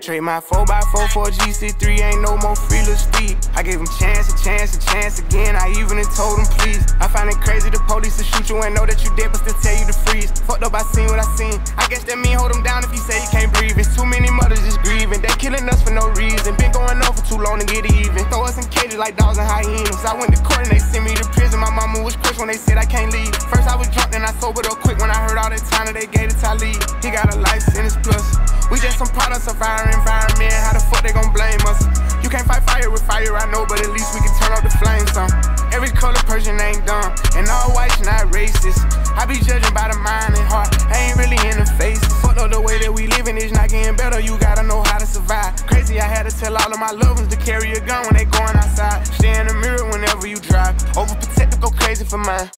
Trade my 4x4 for a GT3, ain't no more free little speed. I gave him chance, a chance, a chance again. I even told him please. I find it crazy the police to shoot you and know that you dead, but still tell you to freeze. Fucked up, I seen what I seen. I guess that mean hold him down if you say you can't breathe. It's too many mothers just grieving. They killing us for no reason. Been going on for too long to get even. Throw us in cages like dogs and hyenas. I went to court and they sent me to prison. My mama was crushed when they said I can't leave. First I was drunk, I sobered up quick when I heard all that time that they gave it to Talib. He got a life sentence plus. We just some products of our environment. How the fuck they gon' blame us? You can't fight fire with fire, I know, but at least we can turn off the flames some. Every color person ain't dumb, and all whites not racist. I be judging by the mind and heart, I ain't really in the face. Fuck up the way that we living is not getting better, you gotta know how to survive. Crazy, I had to tell all of my loved ones to carry a gun when they going outside. Stay in the mirror whenever you drive. Overprotective, go crazy for mine.